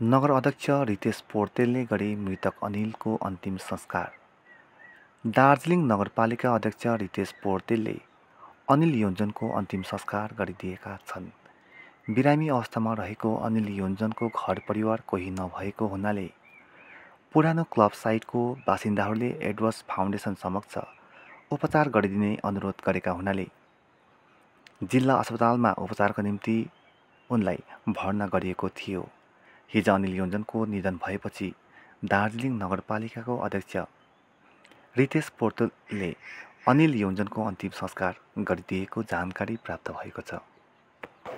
नगर अध्यक्ष रितेश पोर्तेलले गरे मृतक अनिलको अन्तिम संस्कार। दार्जिलिङ नगरपालिका अध्यक्ष रितेश पोर्तेलले अनिल योन्जनको अन्तिम संस्कार गरिदिएका छन्। बिरामी अवस्थामा रहेको अनिल योन्जनको घर परिवार कोही नभएको हुनाले पुरानो क्लब साइटको बासिन्दाहरूले एडवर्स फाउन्डेसन समक्ष उपचार गरिदिने अनुरोध गरेका हुनाले जिल्ला अस्पतालमा उपचारको निम्ति उनलाई भर्ना गरिएको थियो। हिजो अनिल योन्जनको निधन भएपछि दार्जिलिङ नगरपालिकाको अध्यक्ष रितेश पोर्तलले अनिल योन्जनको अन्तिम संस्कार गरिदिएको जानकारी प्राप्त भएको छ।